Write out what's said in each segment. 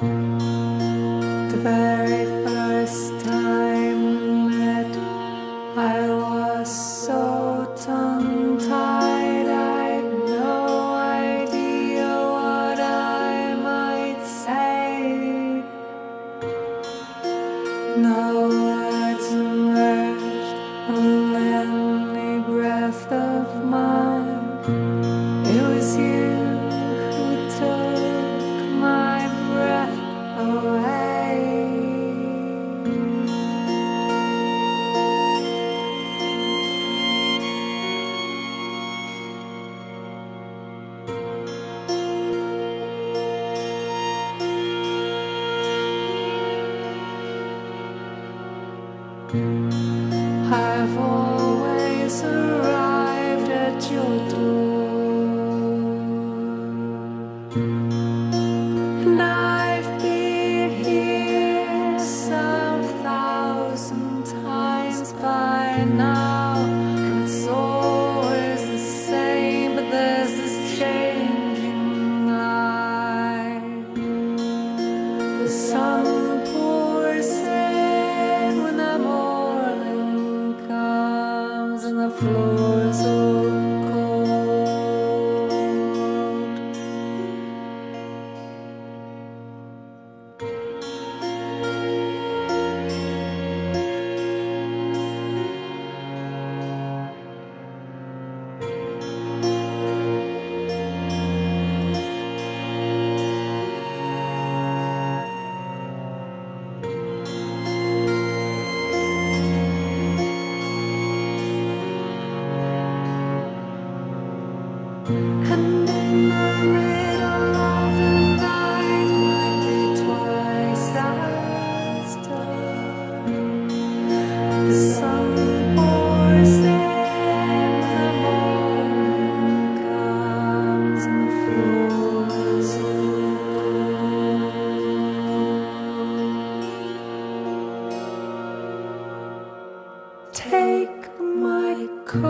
The very I've the floor's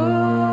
my